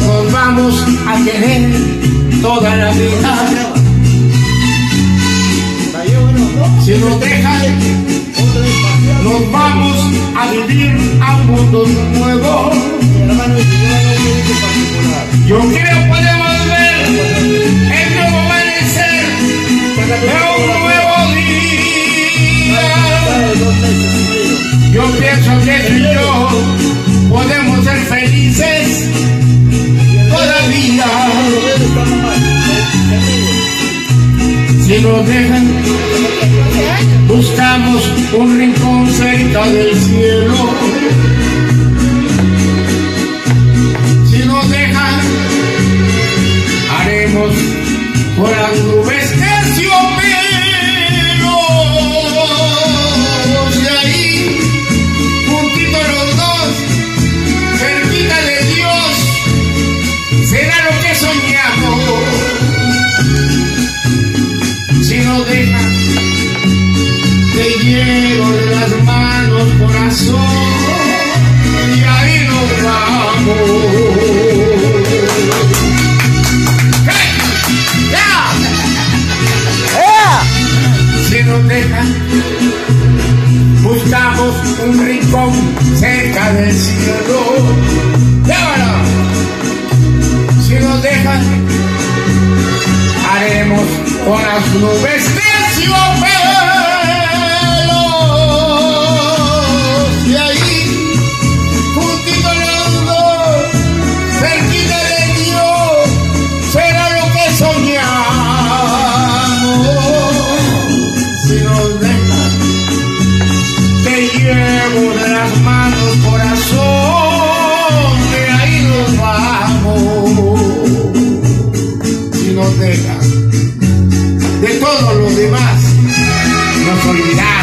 nos vamos a querer toda la vida. Si nos dejan, nos vamos a vivir a un mundo nuevo. Yo creo podemos ver el nuevo amanecer de un nuevo día. Yo pienso que Si nos dejan, buscamos un rincón cerca del cielo. De las manos, corazón, y ahí nos vamos. ¡Hey! ¡Ya! Si nos dejan, buscamos un rincón cerca del cielo. ¡Llévalo! Si nos dejan, haremos con las nubes terciopelo. De las manos, corazón, de ahí nos vamos. Si nos dejan, de todo lo demás, nos olvidamos.